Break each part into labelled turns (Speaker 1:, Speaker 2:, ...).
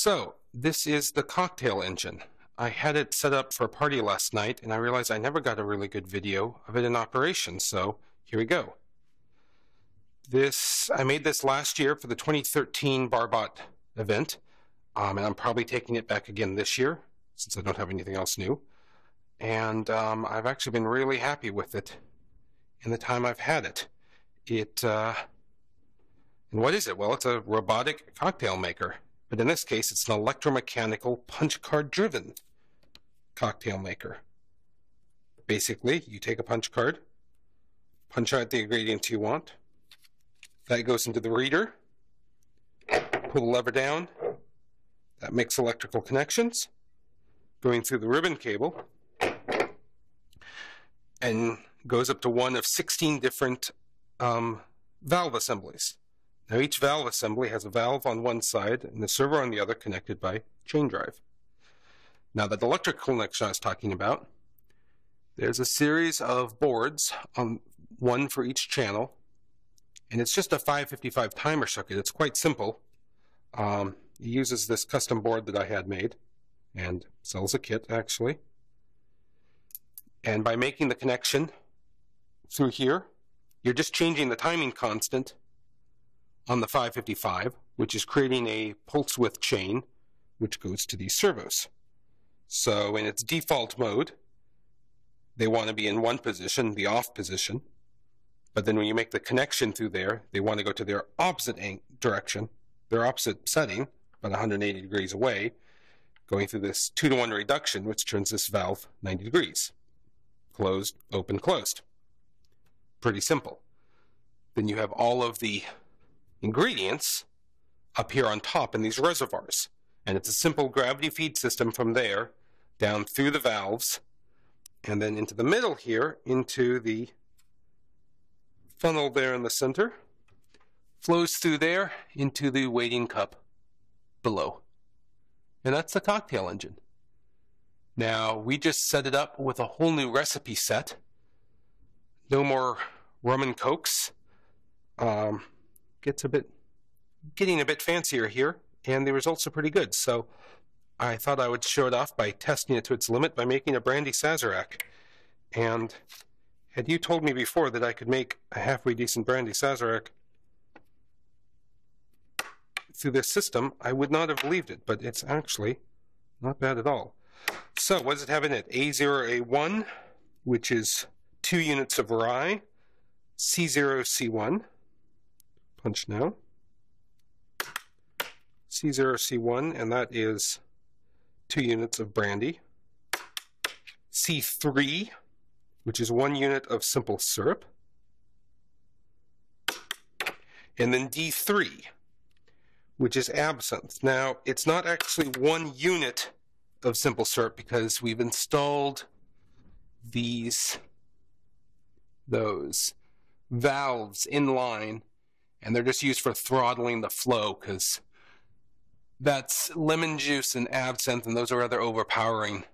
Speaker 1: So, this is the cocktail engine. I had it set up for a party last night and I realized I never got a really good video of it in operation, so here we go. This I made this last year for the 2013 Barbot event, um, and I'm probably taking it back again this year since I don't have anything else new. And um, I've actually been really happy with it in the time I've had it. It uh, and what is it? Well, it's a robotic cocktail maker. But in this case, it's an electromechanical punch card driven cocktail maker. Basically, you take a punch card, punch out the ingredients you want. That goes into the reader. Pull the lever down. That makes electrical connections going through the ribbon cable and goes up to one of 16 different um, valve assemblies. Now each valve assembly has a valve on one side and the servo on the other connected by chain drive. Now that electrical connection I was talking about, there's a series of boards, on one for each channel, and it's just a 555 timer circuit. It's quite simple. Um, it uses this custom board that I had made and sells a kit actually. And by making the connection through here, you're just changing the timing constant on the 555, which is creating a pulse width chain, which goes to these servos. So in its default mode, they want to be in one position, the off position. But then when you make the connection through there, they want to go to their opposite direction, their opposite setting, about 180 degrees away, going through this 2 to 1 reduction, which turns this valve 90 degrees. Closed, open, closed. Pretty simple. Then you have all of the ingredients up here on top in these reservoirs. And it's a simple gravity feed system from there down through the valves and then into the middle here into the funnel there in the center. Flows through there into the waiting cup below. And that's the cocktail engine. Now, we just set it up with a whole new recipe set. No more rum and cokes. Um, gets a bit getting a bit fancier here, and the results are pretty good. So I thought I would show it off by testing it to its limit by making a brandy Sazerac. And had you told me before that I could make a halfway decent brandy Sazerac through this system, I would not have believed it, but it's actually not bad at all. So what does it have in it? A0A1, which is two units of rye, C0C1, punch now. C0C1, and that is two units of brandy. C3, which is one unit of simple syrup. And then D3, which is absinthe. Now, it's not actually one unit of simple syrup because we've installed these, those valves in line and they're just used for throttling the flow because that's lemon juice and absinthe, and those are other overpowering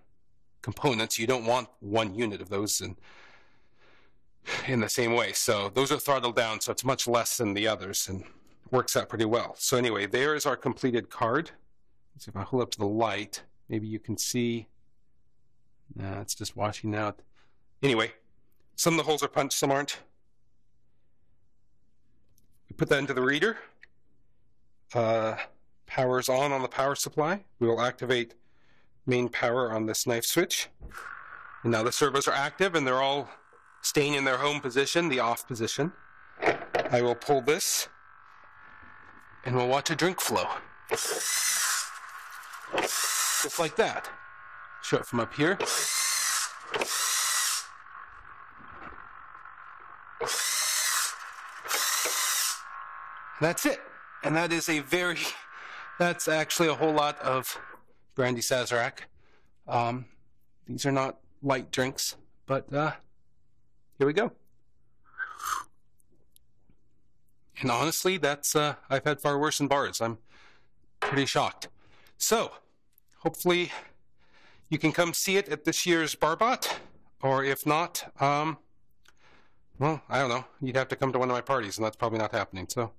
Speaker 1: components. You don't want one unit of those in, in the same way. So those are throttled down, so it's much less than the others and works out pretty well. So anyway, there is our completed card. Let's see if I hold up to the light, maybe you can see. Nah, it's just washing out. Anyway, some of the holes are punched, some aren't. Put that into the reader. Uh, power's on on the power supply. We will activate main power on this knife switch. And now the servos are active and they're all staying in their home position, the off position. I will pull this and we'll watch a drink flow. Just like that. Show it from up here. That's it. And that is a very, that's actually a whole lot of Brandy Sazerac. Um, these are not light drinks, but uh, here we go. And honestly, that's uh, I've had far worse in bars. I'm pretty shocked. So, hopefully, you can come see it at this year's Barbot, or if not, um, well, I don't know. You'd have to come to one of my parties, and that's probably not happening. So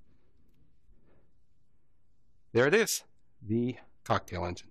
Speaker 1: there it is, the cocktail engine.